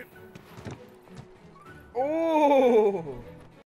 him.